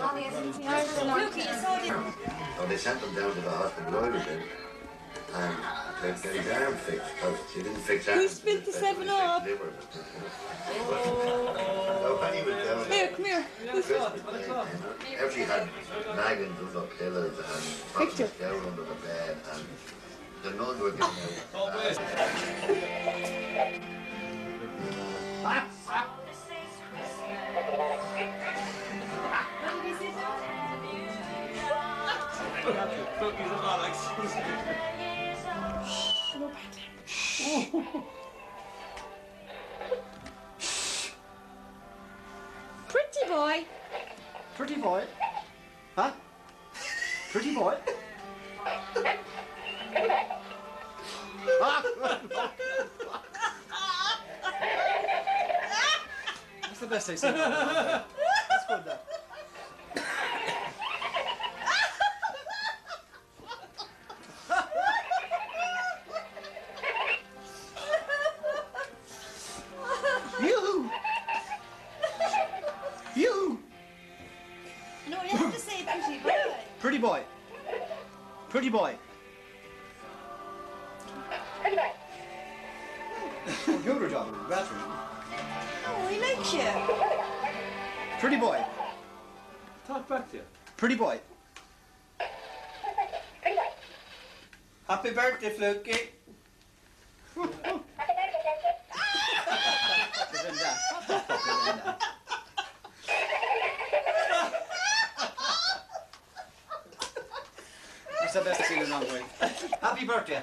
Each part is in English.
Look, you saw the... So they sent him down to the hospital I was in. And they got his arm fixed because he didn't fix arms. Who spilled the 7-Up? So when he was down Here, come here. Every had naggins under pillows and Victor. boxes down under the bed and the nuns were giving out. Pretty boy. Pretty boy. Huh? Pretty boy. That's the best I said. Pretty boy. Pretty boy. Pretty boy. Computer job in the bathroom. Oh, he likes you. Pretty boy. Talk back to you. Pretty boy. Happy birthday, Fluky. That's the best thing along way. Happy birthday.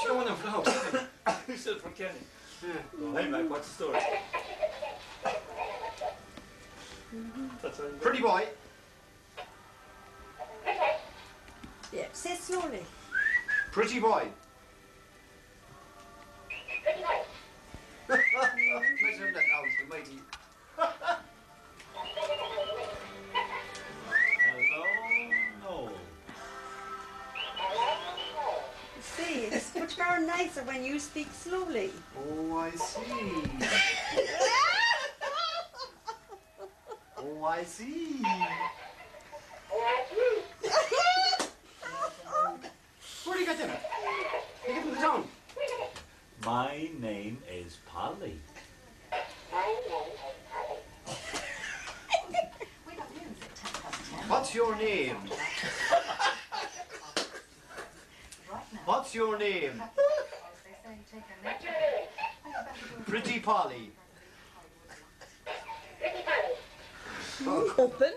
She don't want them flowers. He said for Kenny. Hey, Mike, what's the story? That's how you Pretty boy. Yeah, say slowly. Pretty boy. Imagine him that now, the mighty. Hello, no. See, it's much more nicer when you speak slowly. Oh, I see. Oh, I see. Where do you get them? You get them the town. My name is Polly. What's your name? What's your name? Pretty Polly. Open.